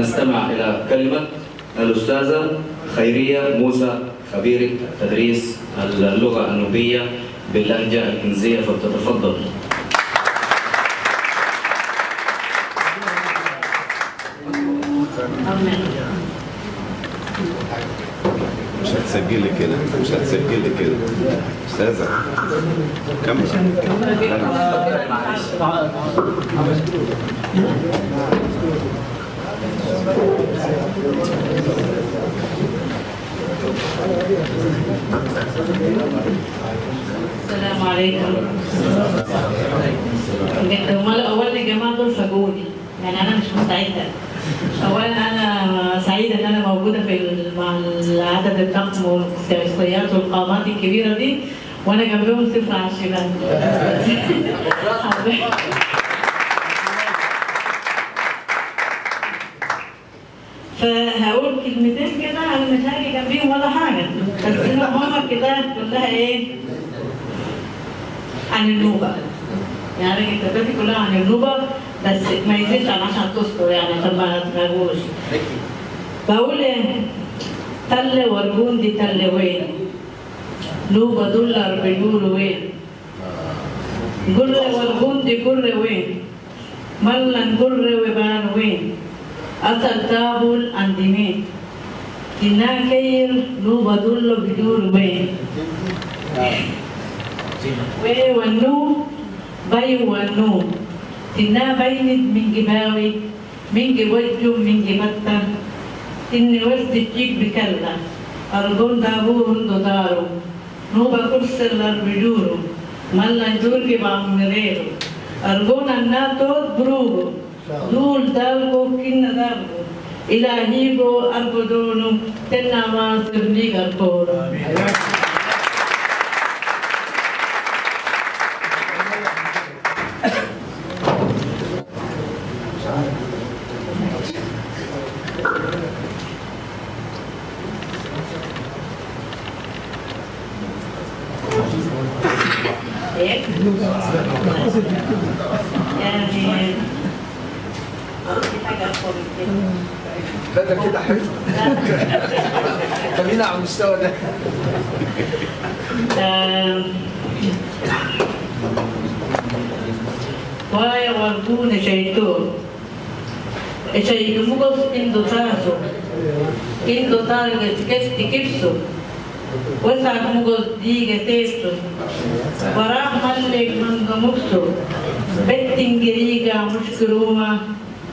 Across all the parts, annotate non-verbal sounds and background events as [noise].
نستمع إلى كلمة الأستاذة خيرية موسى خبيرة تدريس اللغة النوبية باللهجة الإنزية فلتتفضل مش هتسجلي كده مش هتسجلي كده. أستاذة كمل السلام عليكم. هم اولا يا جماعة دول فاجئوني. يعني أنا مش مستعدة. اولا أنا سعيدة إن أنا موجودة في مع العدد الضخم والشخصيات والقامات الكبيرة دي وأنا جنبهم صفر على الشمال [laughs] بس هم كده كلها إيه؟ عن النوبة. يعني كتاباتي كلها عن النوبة بس ما يزيدش عن 10 اسطر يعني عشان ما تفهموش بقول إيه؟ تل ورجون دي تل وين؟ نوبة دولار بيقولوا وين؟ ورجون دي قرة وين؟ ملن قرة وبان وين؟ أصل تابول عند Sinakair nu badullo bidur we. We wanu bay wanu. Tinna bayinit mingi bawi, mingi wajju, mingi matta. Tinni wasti cik bikalla. Argon dabu hundo daru. Nu bakur serlar biduru. Malla jurgi bang nereru. Argon anna tot buru. Dul dalgo kinna dalgo. دالغو كنا دالغو إلهيغو أرجودونو تنا ما يعني في حاجة أقوى من كده. ده كده حلو خلينا على المستوى ده آم، Waya walgune shaitor. Echai mugos indo taso. Indo target kesti kipso. Wasa mugos diga testo. Warah mallek manga mukso. Betting giriga mushkuruma.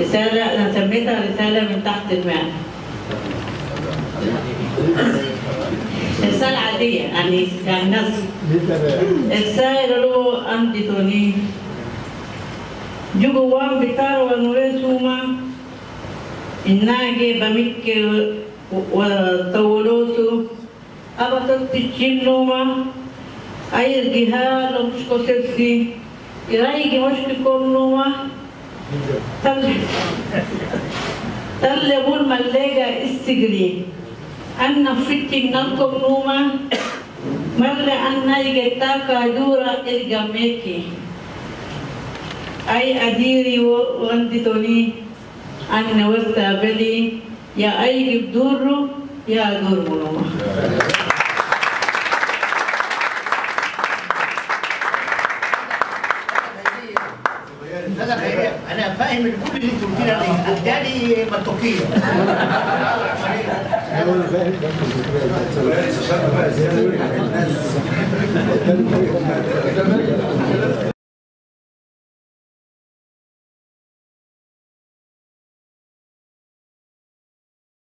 رسالة أنا سميتها رسالة من تحت الماء. رسالة عادية يعني نص. السائر له أنديتوني جوان بتار ونورسوما الناجي بمك وطولوسو أبطل تجنوما أي الجهال مش كسرسي يرايجي مش كورنوما تل تل يقول ملاجة استجري أنا فتي نلقم نوما. مرة أنا يجتاكا دورا إرجاميكي أي أديري واندتوني أنا وستابلي يا أي بدورو يا دور منوما اداني منطقيه [laughs]